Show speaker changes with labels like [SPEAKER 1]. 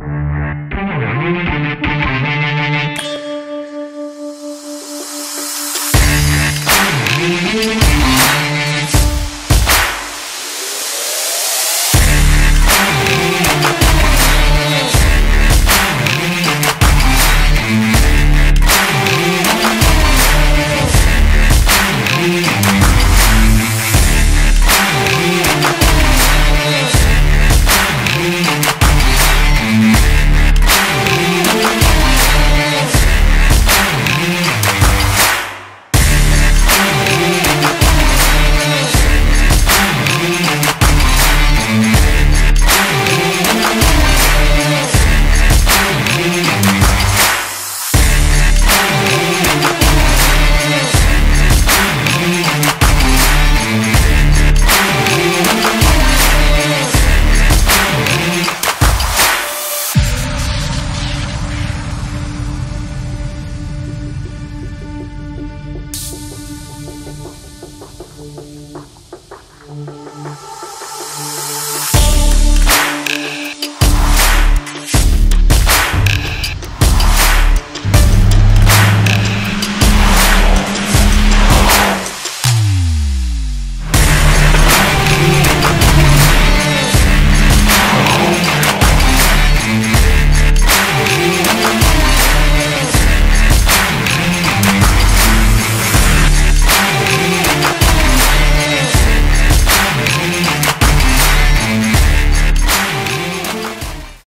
[SPEAKER 1] you